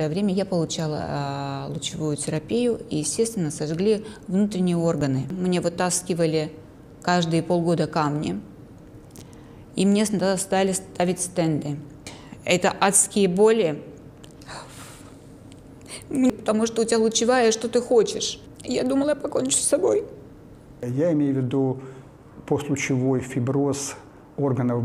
некоторое время я получала э, лучевую терапию и, естественно, сожгли внутренние органы. Мне вытаскивали каждые полгода камни, и мне стали ставить стенды. Это адские боли, потому что у тебя лучевая, что ты хочешь. Я думала, я покончу с собой. Я имею в виду постлучевой фиброз органов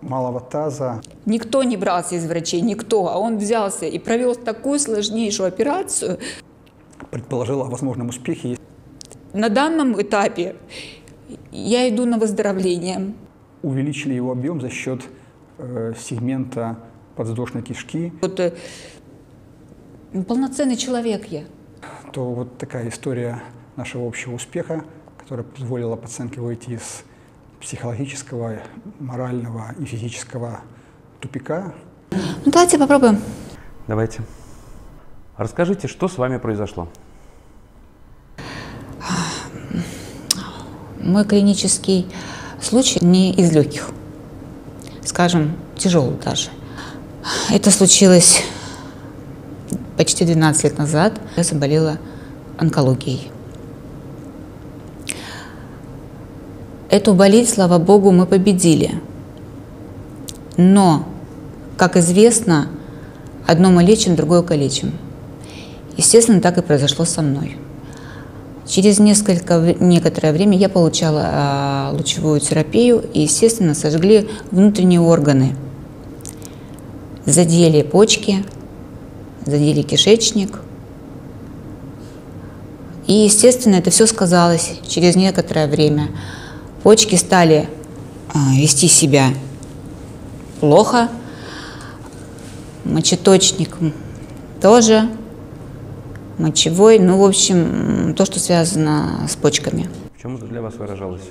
малого таза. Никто не брался из врачей, никто, а он взялся и провел такую сложнейшую операцию. Предположил о возможном успехе. На данном этапе я иду на выздоровление. Увеличили его объем за счет э, сегмента подвздошной кишки. Вот, э, полноценный человек я. То вот такая история нашего общего успеха, которая позволила пациентке выйти из психологического, морального и физического тупика. Ну, давайте попробуем. Давайте. Расскажите, что с вами произошло? Мой клинический случай не из легких, скажем, тяжелый даже. Это случилось почти 12 лет назад. Я заболела онкологией. Эту болезнь, слава богу, мы победили. Но, как известно, одно мы лечим, другое калечим. Естественно, так и произошло со мной. Через несколько, некоторое время я получала а, лучевую терапию, и, естественно, сожгли внутренние органы. Задели почки, задели кишечник. И, естественно, это все сказалось через некоторое время. Почки стали а, вести себя плохо, мочеточник тоже, мочевой, ну, в общем, то, что связано с почками. В чем это для вас выражалось?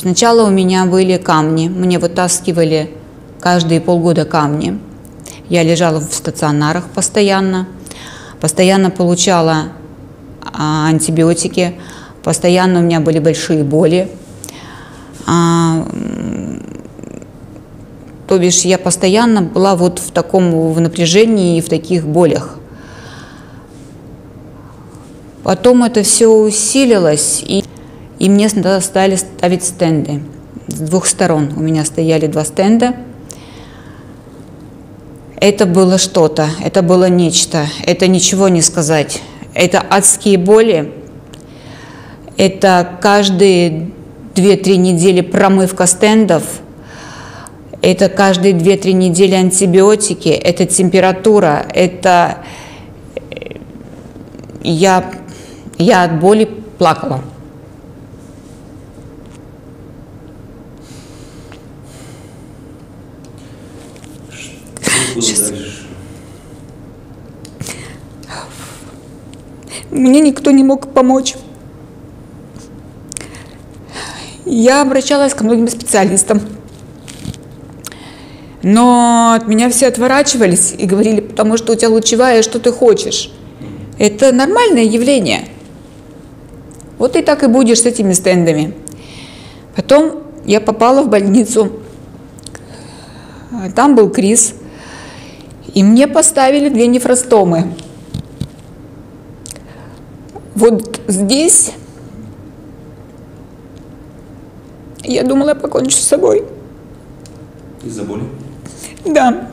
Сначала у меня были камни, мне вытаскивали каждые полгода камни. Я лежала в стационарах постоянно, постоянно получала а, антибиотики, постоянно у меня были большие боли. А, то бишь я постоянно была вот в таком в напряжении и в таких болях. Потом это все усилилось, и, и мне стали ставить стенды с двух сторон. У меня стояли два стенда. Это было что-то, это было нечто, это ничего не сказать. Это адские боли, это каждые 2-3 недели промывка стендов – это каждые 2-3 недели антибиотики, это температура, это я, я от боли плакала. Сейчас. Мне никто не мог помочь. Я обращалась к многим специалистам. Но от меня все отворачивались и говорили, потому что у тебя лучевая, что ты хочешь. Это нормальное явление. Вот и так и будешь с этими стендами. Потом я попала в больницу. Там был Крис. И мне поставили две нефростомы. Вот здесь я думала, я покончу с собой. Из-за боли? Да.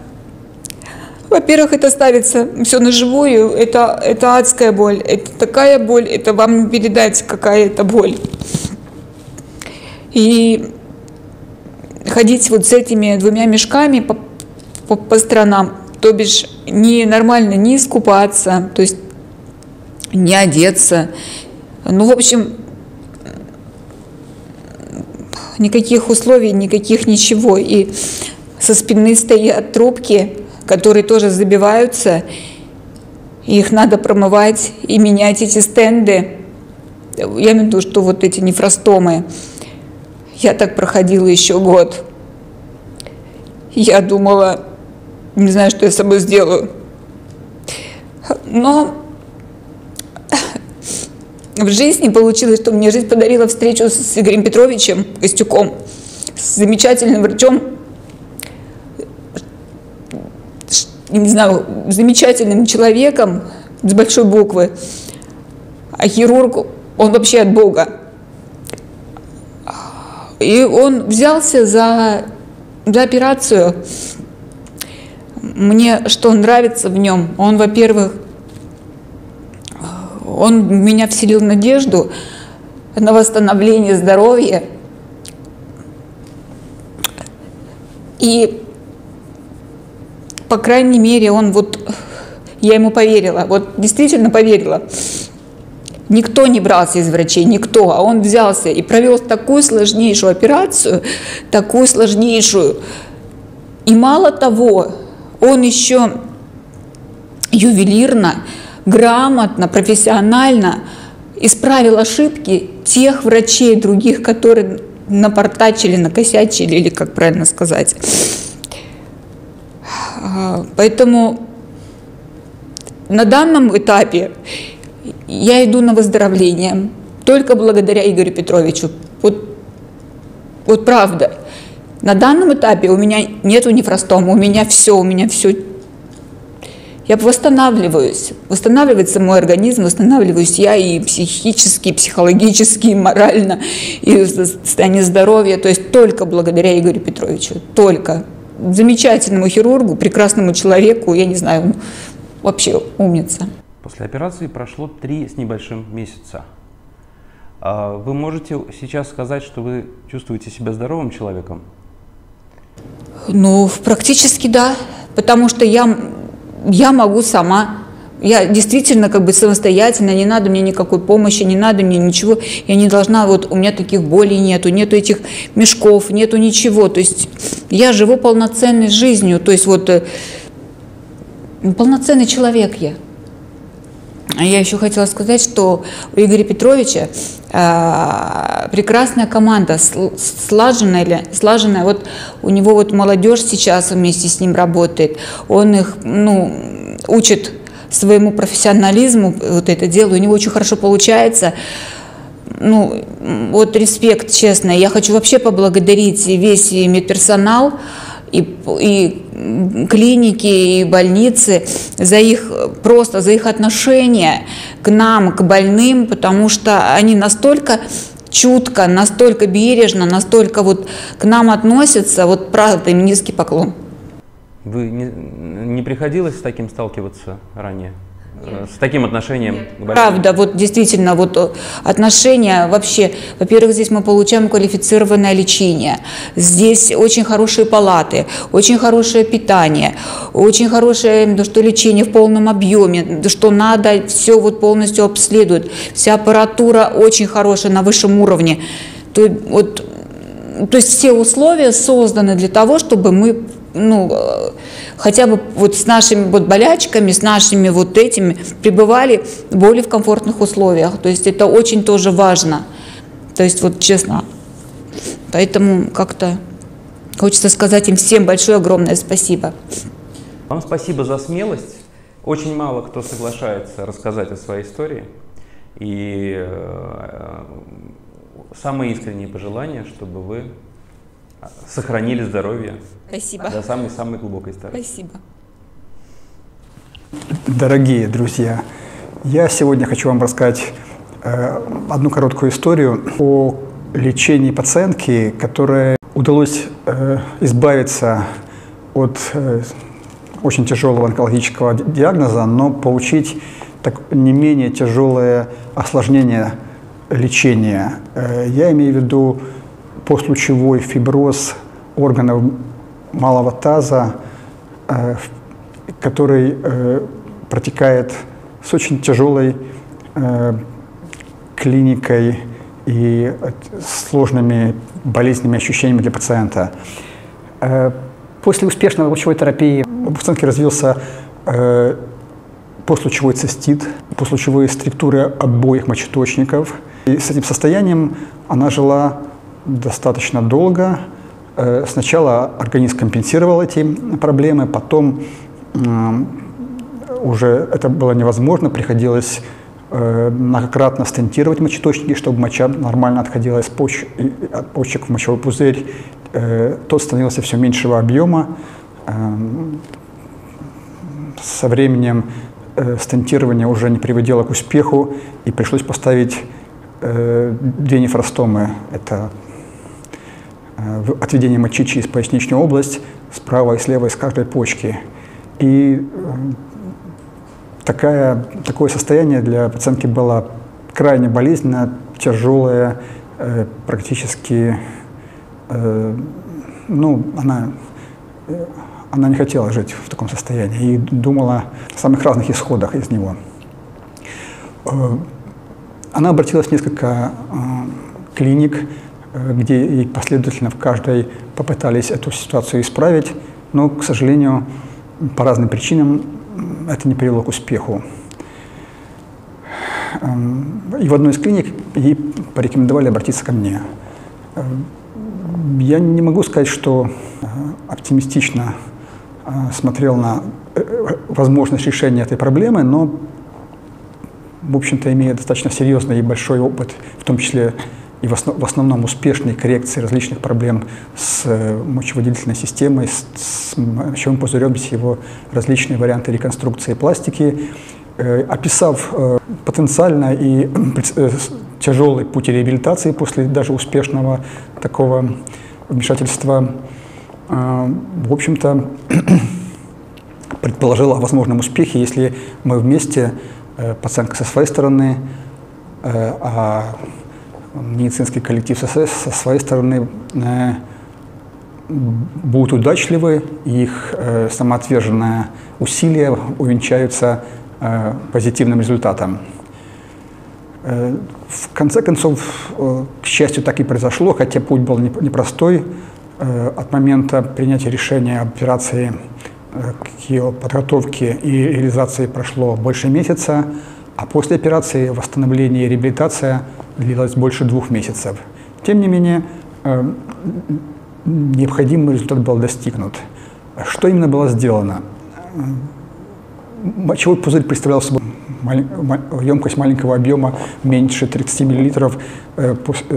Во-первых, это ставится все на живую, это, это адская боль, это такая боль, это вам не передать, какая это боль. И ходить вот с этими двумя мешками по, по, по сторонам, то бишь не нормально не искупаться, то есть не одеться. Ну, в общем, никаких условий, никаких ничего. И со спины стоят трубки, которые тоже забиваются. Их надо промывать и менять эти стенды. Я имею в виду, что вот эти нефростомы. Я так проходила еще год. Я думала, не знаю, что я с собой сделаю. Но в жизни получилось, что мне жизнь подарила встречу с Игорем Петровичем Костюком с замечательным врачом, не знаю, замечательным человеком с большой буквы, а хирург, он вообще от Бога. И он взялся за, за операцию. Мне что нравится в нем, он, во-первых, он меня вселил надежду на восстановление здоровья. И, по крайней мере, он вот, я ему поверила, вот действительно поверила. Никто не брался из врачей, никто, а он взялся и провел такую сложнейшую операцию, такую сложнейшую. И мало того, он еще ювелирно, грамотно, профессионально исправил ошибки тех врачей других, которые напортачили, накосячили, или как правильно сказать. А, поэтому на данном этапе я иду на выздоровление только благодаря Игорю Петровичу. Вот, вот правда. На данном этапе у меня нету нефростома, у меня все, у меня все. Я восстанавливаюсь. Восстанавливается мой организм, восстанавливаюсь я и психически, и психологически, и морально, и в состоянии здоровья. То есть только благодаря Игорю Петровичу. Только. Замечательному хирургу, прекрасному человеку, я не знаю, вообще умница. После операции прошло три с небольшим месяца. А вы можете сейчас сказать, что вы чувствуете себя здоровым человеком? Ну, практически да, потому что я, я могу сама. Я действительно как бы самостоятельно, не надо мне никакой помощи, не надо мне ничего. Я не должна, вот у меня таких болей нету, нету этих мешков, нету ничего. То есть я живу полноценной жизнью, то есть вот э, полноценный человек я. А я еще хотела сказать, что у Игоря Петровича э, прекрасная команда, слаженная, слаженная. Вот у него вот молодежь сейчас вместе с ним работает. Он их ну, учит своему профессионализму вот это дело. У него очень хорошо получается. Ну, вот респект, честно. Я хочу вообще поблагодарить весь медперсонал, и, и клиники, и больницы за их просто за их отношение к нам, к больным, потому что они настолько чутко, настолько бережно, настолько вот к нам относятся, вот правда им низкий поклон. Вы не, не приходилось с таким сталкиваться ранее? Э, с таким отношением Нет. к Правда, вот действительно, вот э, отношения вообще, во-первых, здесь мы получаем квалифицированное лечение, здесь очень хорошие палаты, очень хорошее питание, очень хорошее ну, что лечение в полном объеме, что надо, все вот полностью обследуют, вся аппаратура очень хорошая, на высшем уровне. То, вот, то есть все условия созданы для того, чтобы мы ну, э, хотя бы вот с нашими вот болячками, с нашими вот этими пребывали более в комфортных условиях. То есть это очень тоже важно. То есть вот честно. Поэтому как-то хочется сказать им всем большое огромное спасибо. Вам спасибо за смелость. Очень мало кто соглашается рассказать о своей истории. И э, самые искренние пожелания, чтобы вы сохранили здоровье. Спасибо. До самой-самой глубокой старости. Спасибо. Дорогие друзья, я сегодня хочу вам рассказать э, одну короткую историю о лечении пациентки, которой удалось э, избавиться от э, очень тяжелого онкологического диагноза, но получить так, не менее тяжелое осложнение лечения. Э, я имею в виду послучевой фиброз органов малого таза, э, который э, протекает с очень тяжелой э, клиникой и сложными болезненными ощущениями для пациента. После успешной лучевой терапии у пациентки развился послучевой цистит, послучевые структуры обоих мочеточников. И с этим состоянием она жила достаточно долго. Э, сначала организм компенсировал эти проблемы, потом уже это было невозможно, приходилось э, многократно стентировать мочеточники, чтобы моча нормально отходила из поч от почек в мочевой пузырь. Э, тот становился все меньшего объема. Э, со временем стентирование уже не приводило к успеху, и пришлось поставить э, две нефростомы. Это э, отведение мочи через поясничную область справа и слева из каждой почки. И э, такая, такое состояние для пациентки было крайне болезненно, тяжелое, практически, ну, она, она не хотела жить в таком состоянии и думала о самых разных исходах из него. Она обратилась в несколько э, клиник, э, где ей последовательно в каждой попытались эту ситуацию исправить, но, к сожалению, по разным причинам это не привело к успеху. Эм, и в одной из клиник ей порекомендовали обратиться ко мне. Эм, я не могу сказать, что э, оптимистично э, смотрел на возможность решения этой проблемы, но, в общем-то, имея достаточно серьезный и большой опыт, в том числе и в, основ, в основном успешной коррекции различных проблем с мочевыделительной системой, с, с мочевым пузырем, с его различные варианты реконструкции пластики, э, описав э, потенциально и э, тяжелый путь реабилитации после даже успешного такого вмешательства, э, в общем-то, предположил о возможном успехе, если мы вместе, э, пациентка со своей стороны, э, а медицинский коллектив со, со своей стороны э, будут удачливы, их э, самоотверженные усилия увенчаются э, позитивным результатом. Э, в конце концов, э, к счастью, так и произошло, хотя путь был непростой. Э, от момента принятия решения об операции э, к ее подготовке и реализации прошло больше месяца, а после операции восстановление и реабилитация длилась больше двух месяцев. Тем не менее, э, необходимый результат был достигнут. Что именно было сделано? Мочевой пузырь представлял собой емкость маленького объема меньше 30 мл э,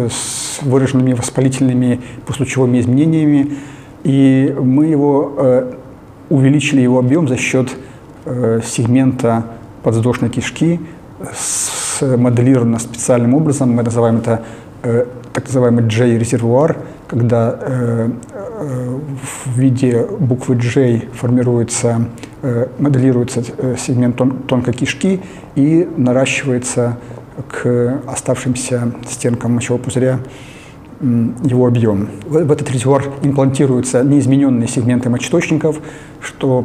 с выраженными воспалительными послучевыми изменениями. И мы его э, увеличили его объем за счет сегмента подвздошной кишки, смоделировано специальным образом. Мы называем это э, так называемый J-резервуар, когда э, э, в виде буквы J формируется, э, моделируется э, сегмент тон, тонкой кишки и наращивается к оставшимся стенкам мочевого пузыря его объем. В, этот резервуар имплантируются неизмененные сегменты мочеточников, что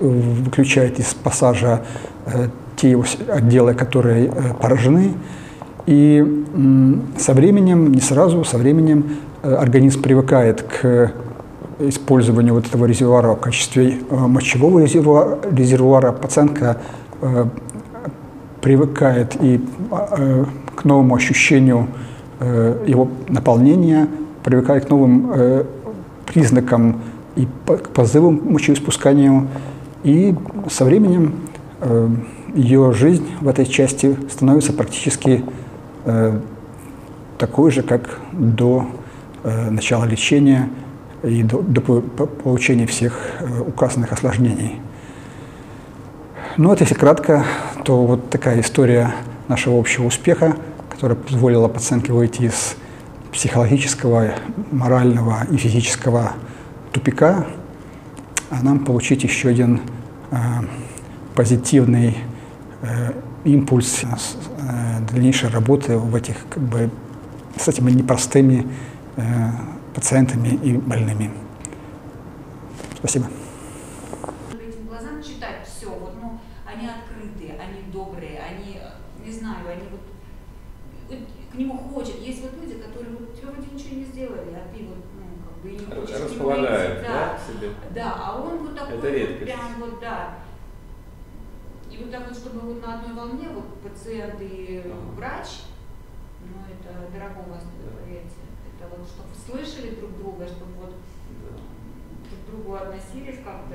выключает из пассажа э, те его отделы, которые э, поражены. И со временем, не сразу, со временем э, организм привыкает к использованию вот этого резервуара в качестве мочевого резервуара. резервуара. Пациентка привыкает и к новому ощущению его наполнения, привыкает к новым признакам и к позывам мочеиспусканию. И со временем э, ее жизнь в этой части становится практически э, такой же, как до э, начала лечения и до, до получения всех э, указанных осложнений. Ну, вот если кратко, то вот такая история нашего общего успеха, которая позволила пациентке выйти из психологического, морального и физического тупика, а нам получить еще один э, позитивный э, импульс э, дальнейшей работы в этих, как бы, с этими непростыми э, пациентами и больными. Спасибо. Ну, они добрые, они, не знаю, они вот к нему хочет. Есть вот люди, которые вот тебе вроде ничего не сделали, а ты вот, ну, как бы и хочешь. Располагает, да, да, к себе? Да, а он вот такой Это вот прям вот, да. И вот так вот, чтобы вот на одной волне, вот пациент и Ага. врач, ну, это дорогого стоит, поверьте. Это вот, чтобы слышали друг друга, чтобы вот Да. друг к другу относились как-то.